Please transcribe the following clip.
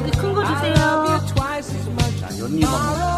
여기 큰 거 주세요. 자, 연잎 한번.